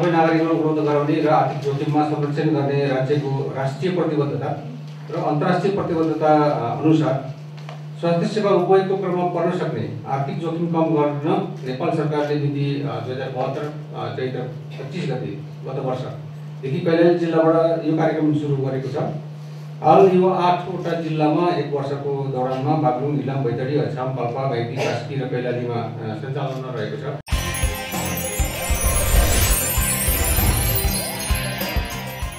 सबै नागरिकलाई उपलब्ध गराउने र आर्थिक जोखिममा संरक्षण गर्ने राज्यको राष्ट्रिय प्रतिबद्धता र अन्तर्राष्ट्रिय प्रतिबद्धता अनुसार स्वास्थ्य सेवा उपयोगको क्रममा पर्न सक्ने आर्थिक जोखिम कम गर्न नेपाल सरकारले मिति दुई हजार बहत्तर चैत्र पच्चिस गते गत वर्षदेखि कैलाली जिल्लाबाट यो कार्यक्रम सुरु गरेको छ। हाल यो आठवटा जिल्लामा एक वर्षको दौरानमा बागलुङ इलाम बैतडी अछाम पाल्पा घाइटी कास्की र कैलालीमा सञ्चालनमा रहेको छ।